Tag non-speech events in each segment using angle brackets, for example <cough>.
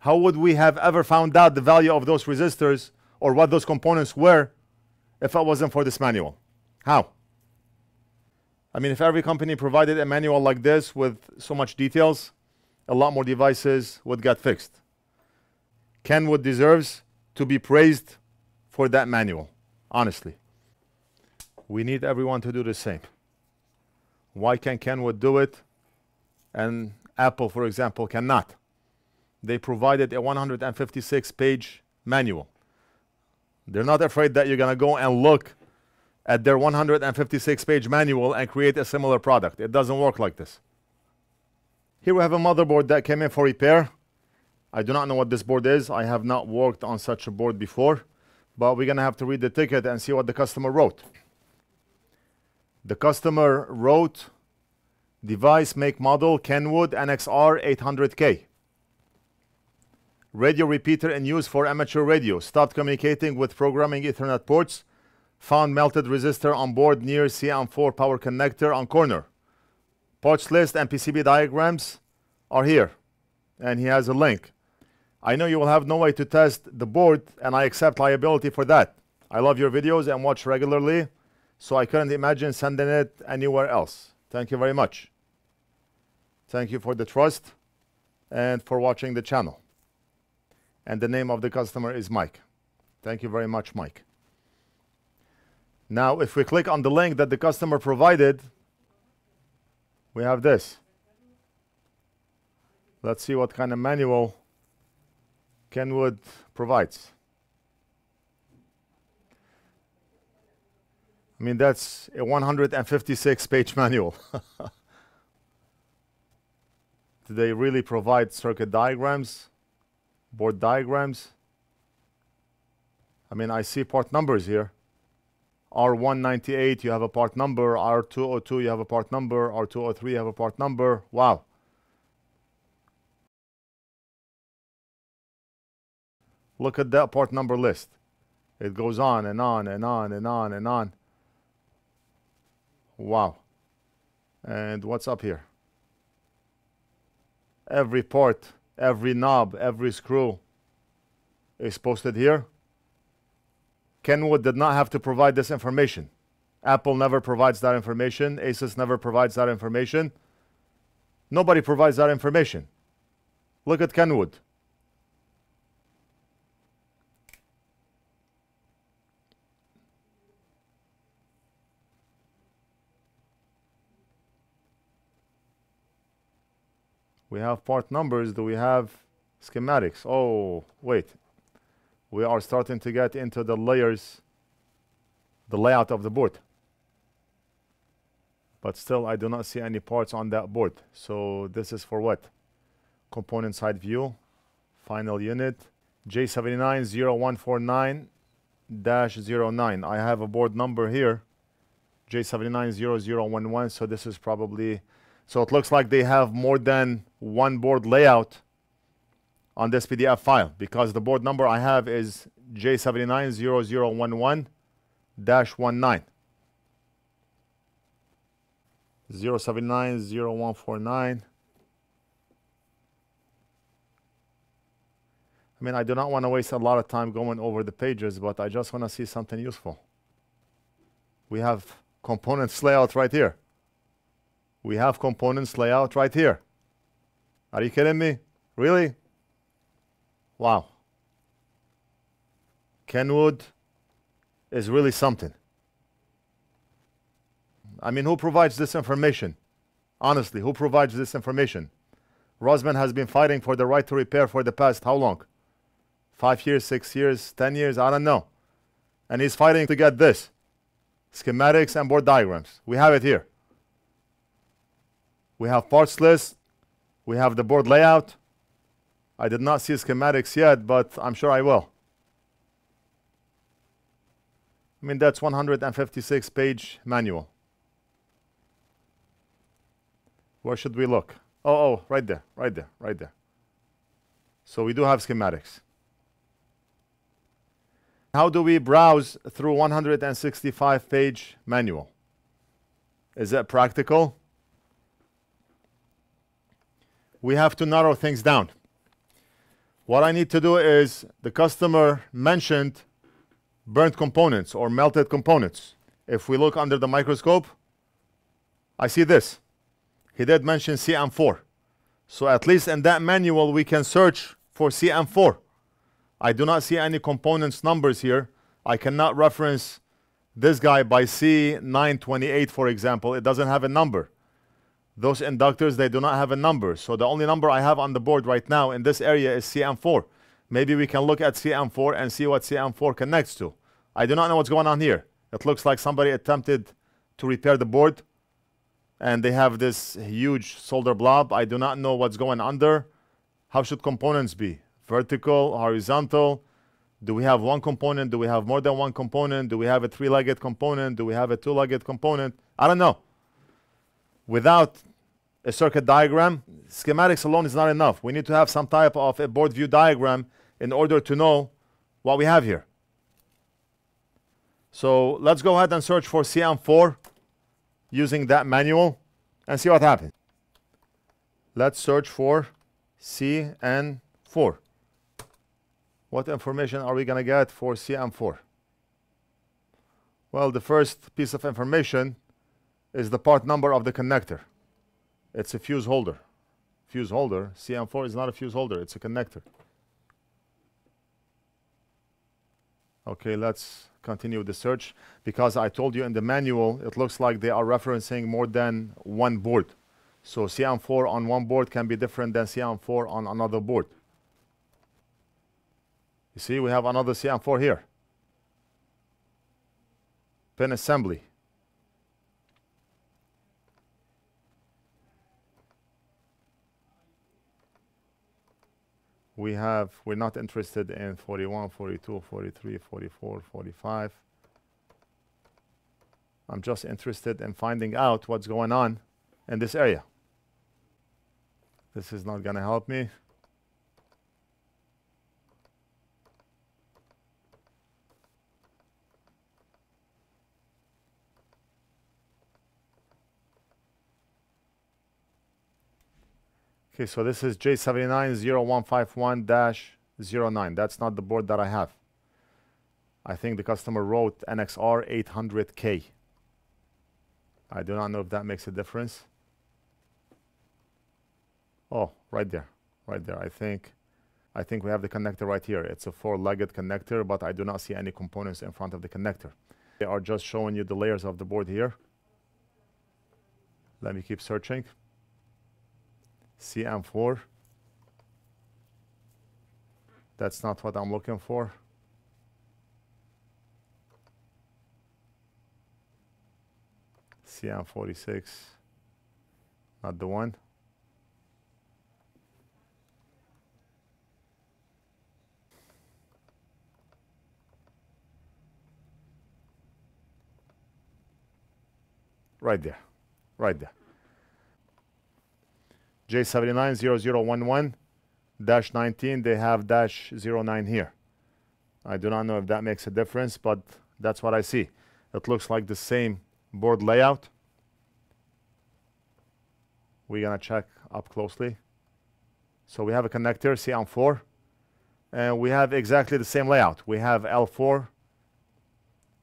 How would we have ever found out the value of those resistors or what those components were if it wasn't for this manual? How? I mean, if every company provided a manual like this with so much details, a lot more devices would get fixed. Kenwood deserves to be praised for that manual, honestly. We need everyone to do the same. Why can Kenwood do it and Apple, for example, cannot? They provided a 156 page manual. They're not afraid that you're going to go and look at their 156 page manual and create a similar product. It doesn't work like this. Here we have a motherboard that came in for repair. I do not know what this board is. I have not worked on such a board before, but we're going to have to read the ticket and see what the customer wrote. The customer wrote device make model Kenwood NXR 800K. Radio repeater in use for amateur radio. Stopped communicating with programming Ethernet ports. Found melted resistor on board near CM4 power connector on corner. Parts list and PCB diagrams are here. And he has a link. I know you will have no way to test the board and I accept liability for that. I love your videos and watch regularly, so I couldn't imagine sending it anywhere else. Thank you very much. Thank you for the trust and for watching the channel. And the name of the customer is Mike. Thank you very much, Mike. Now, if we click on the link that the customer provided, we have this. Let's see what kind of manual Kenwood provides. I mean, that's a 156 page <laughs> manual. <laughs> Do they really provide circuit diagrams, board diagrams? I mean, I see part numbers here. R198, you have a part number. R202, you have a part number. R203, you have a part number. Wow. Look at that part number list. It goes on and on and on and on and on. Wow. And what's up here? Every port, every knob, every screw is posted here. Kenwood did not have to provide this information. Apple never provides that information. Asus never provides that information. Nobody provides that information. Look at Kenwood. We have part numbers. Do we have schematics? Oh, wait. We are starting to get into the layers, the layout of the board. But still, I do not see any parts on that board. So this is for what? Component side view, final unit, J790149-09. I have a board number here, J790011. So this is probably so it looks like they have more than one board layout on this PDF file because the board number I have is J790011-19. 0790149. I mean, I do not want to waste a lot of time going over the pages, but I just want to see something useful. We have components layout right here we have components layout right here. Are you kidding me? Really? Wow. Kenwood is really something. I mean, who provides this information? Honestly, who provides this information? Rossmann has been fighting for the right to repair for the past how long? Five years, six years, ten years, I don't know. And he's fighting to get this. Schematics and board diagrams. We have it here. We have parts list. We have the board layout. I did not see schematics yet, but I'm sure I will. I mean, that's 156 page manual. Where should we look? Oh, oh, right there, right there, right there. So we do have schematics. How do we browse through 165 page manual? Is that practical? We have to narrow things down. What I need to do is the customer mentioned burnt components or melted components. If we look under the microscope, I see this. He did mention CM4. So at least in that manual, we can search for CM4. I do not see any components numbers here. I cannot reference this guy by C928, for example. It doesn't have a number. Those inductors, they do not have a number. So the only number I have on the board right now in this area is CM4. Maybe we can look at CM4 and see what CM4 connects to. I do not know what's going on here. It looks like somebody attempted to repair the board and they have this huge solder blob. I do not know what's going under. How should components be? Vertical, horizontal? Do we have one component? Do we have more than one component? Do we have a three-legged component? Do we have a two-legged component? I don't know. Without a circuit diagram, schematics alone is not enough. We need to have some type of a board view diagram in order to know what we have here. So let's go ahead and search for CM4 using that manual and see what happens. Let's search for CN4. What information are we going to get for CM4? Well, the first piece of information is the part number of the connector. It's a fuse holder. Fuse holder. CM4 is not a fuse holder, it's a connector. Okay, let's continue the search because I told you in the manual it looks like they are referencing more than one board. So CM4 on one board can be different than CM4 on another board. You see, we have another CM4 here. Pin assembly. We have, we're not interested in 41, 42, 43, 44, 45. I'm just interested in finding out what's going on in this area. This is not going to help me. Okay, so this is J790151-09. That's not the board that I have. I think the customer wrote NXR 800K. I do not know if that makes a difference. Oh, right there, right there. I think, I think we have the connector right here. It's a four-legged connector, but I do not see any components in front of the connector. They are just showing you the layers of the board here. Let me keep searching. CM4. That's not what I'm looking for. CM46, not the one. Right there, right there. J790011-19, they have dash 09 here. I do not know if that makes a difference, but that's what I see. It looks like the same board layout. We're to check up closely. So we have a connector, CM4, and we have exactly the same layout. We have L4,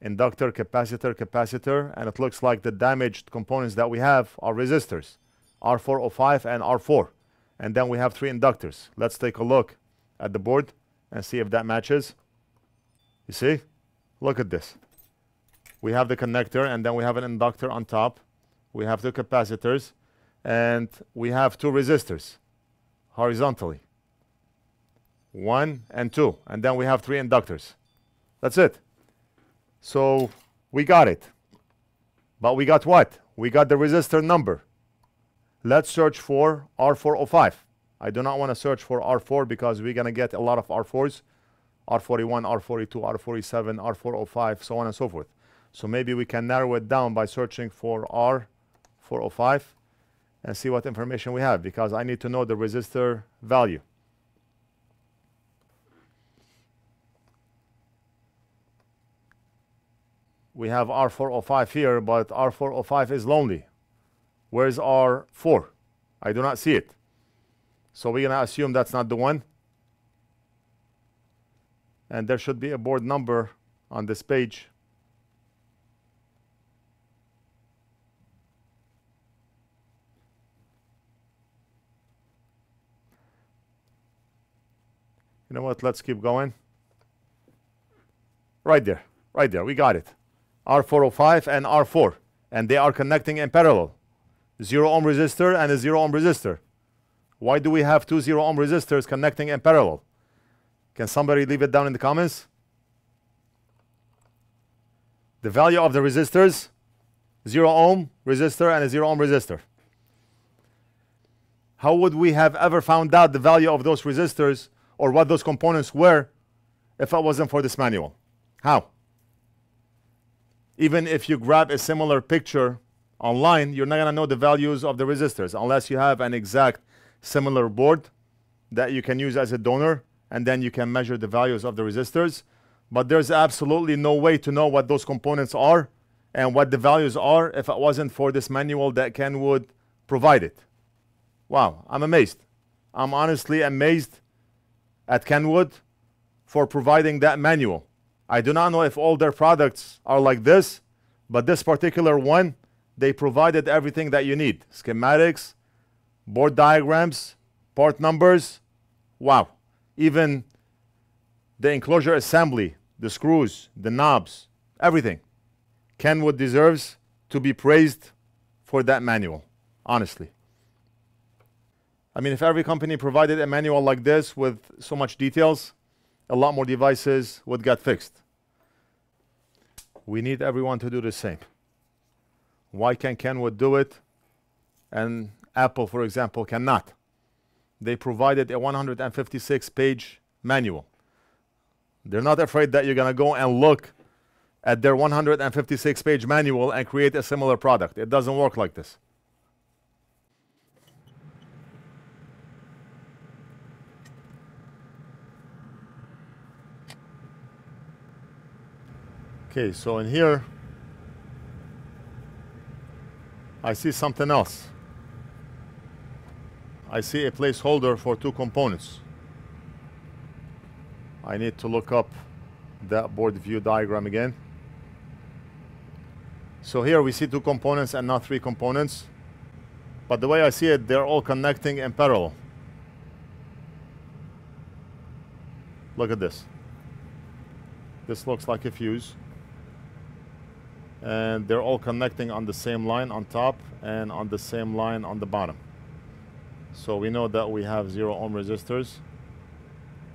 inductor, capacitor, capacitor, and it looks like the damaged components that we have are resistors. R405 and R4. And then we have three inductors. Let's take a look at the board and see if that matches. You see? Look at this. We have the connector and then we have an inductor on top. We have two capacitors and we have two resistors horizontally. One and two. And then we have three inductors. That's it. So we got it. But we got what? We got the resistor number. Let's search for R405. I do not want to search for R4 because we're going to get a lot of R4s. R41, R42, R47, R405, so on and so forth. So maybe we can narrow it down by searching for R405 and see what information we have because I need to know the resistor value. We have R405 here, but R405 is lonely. Where's R4? I do not see it. So we're going to assume that's not the one. and there should be a board number on this page. You know what? Let's keep going. Right there. Right there. We got it. R405 and R4. And they are connecting in parallel. Zero ohm resistor and a zero ohm resistor. Why do we have two zero ohm resistors connecting in parallel? Can somebody leave it down in the comments? The value of the resistors, zero ohm resistor and a zero ohm resistor. How would we have ever found out the value of those resistors or what those components were if it wasn't for this manual? How? Even if you grab a similar picture online, you're not going to know the values of the resistors unless you have an exact similar board that you can use as a donor and then you can measure the values of the resistors. But there's absolutely no way to know what those components are and what the values are if it wasn't for this manual that Kenwood provided. Wow, I'm amazed. I'm honestly amazed at Kenwood for providing that manual. I do not know if all their products are like this, but this particular one, they provided everything that you need. Schematics, board diagrams, part numbers. Wow. Even the enclosure assembly, the screws, the knobs, everything. Kenwood deserves to be praised for that manual, honestly. I mean, if every company provided a manual like this with so much details, a lot more devices would get fixed. We need everyone to do the same. Why can Kenwood do it and Apple, for example, cannot? They provided a 156 page manual. They're not afraid that you're going to go and look at their 156 page manual and create a similar product. It doesn't work like this. Okay, so in here, I see something else. I see a placeholder for two components. I need to look up that board view diagram again. So here we see two components and not three components. But the way I see it, they're all connecting in parallel. Look at this. This looks like a fuse and they're all connecting on the same line on top and on the same line on the bottom. So we know that we have zero ohm resistors.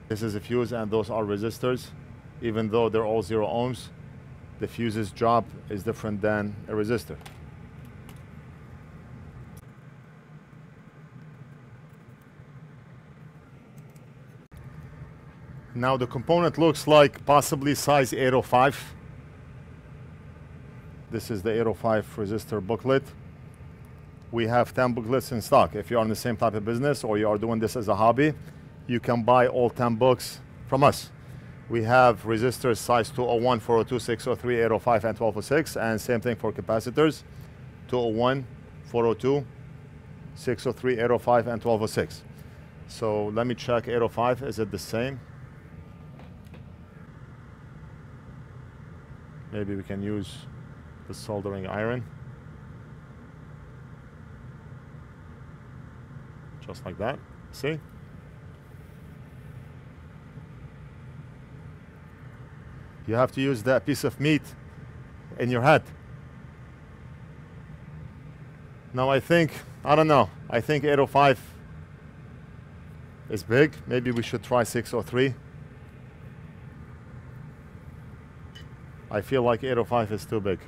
This is a fuse and those are resistors. Even though they're all zero ohms, the fuse's job is different than a resistor. Now the component looks like possibly size 805 this is the 805 resistor booklet. We have 10 booklets in stock. If you're in the same type of business or you are doing this as a hobby, you can buy all 10 books from us. We have resistors size 201, 402, 603, 805, and 1206, and same thing for capacitors 201, 402, 603, 805, and 1206. So let me check 805. Is it the same? Maybe we can use the soldering iron. Just like that. See? You have to use that piece of meat in your head. Now I think, I don't know, I think 805 is big. Maybe we should try 603. I feel like 805 is too big.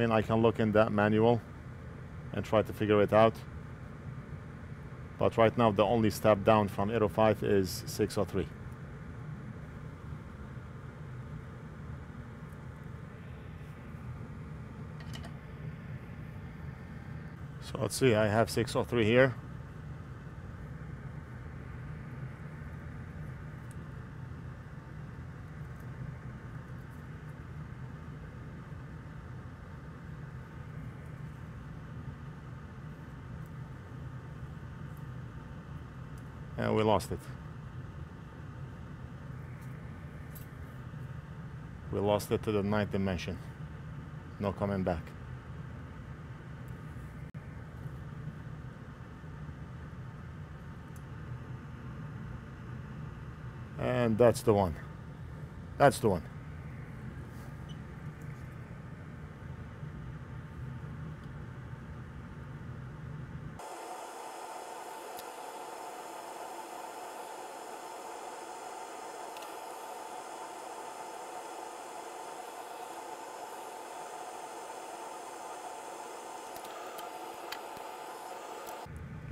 Mean, I can look in that manual and try to figure it out. But right now, the only step down from 805 is 603. So let's see, I have 603 here. Lost it. We lost it to the ninth dimension. No coming back. And that's the one. That's the one.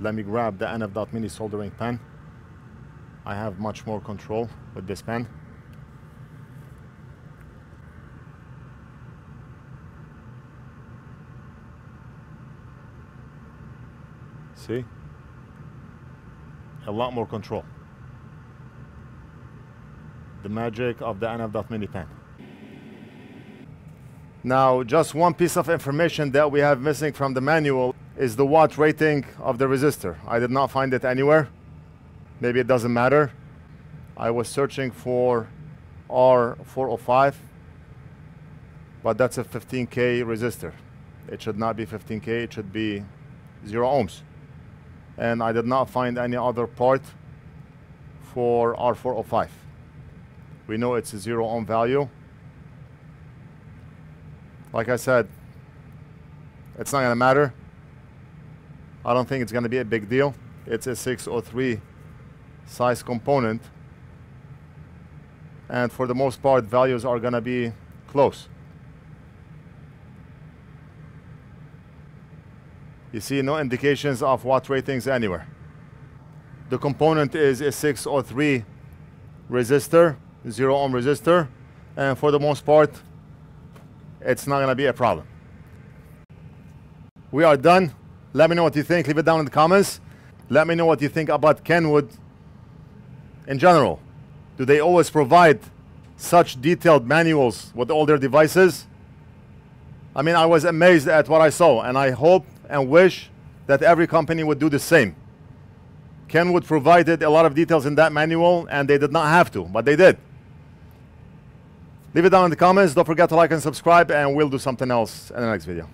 Let me grab the NF mini soldering pen. I have much more control with this pen. See? A lot more control. The magic of the NF mini pen. Now, just one piece of information that we have missing from the manual is the watt rating of the resistor. I did not find it anywhere. Maybe it doesn't matter. I was searching for R405, but that's a 15K resistor. It should not be 15K, it should be zero ohms. And I did not find any other part for R405. We know it's a zero ohm value. Like I said, it's not gonna matter. I don't think it's going to be a big deal. It's a 603 size component. And for the most part, values are going to be close. You see no indications of watt ratings anywhere. The component is a 603 resistor, zero ohm resistor, and for the most part, it's not going to be a problem. We are done. Let me know what you think. Leave it down in the comments. Let me know what you think about Kenwood in general. Do they always provide such detailed manuals with all their devices? I mean, I was amazed at what I saw, and I hope and wish that every company would do the same. Kenwood provided a lot of details in that manual, and they did not have to, but they did. Leave it down in the comments. Don't forget to like and subscribe, and we'll do something else in the next video.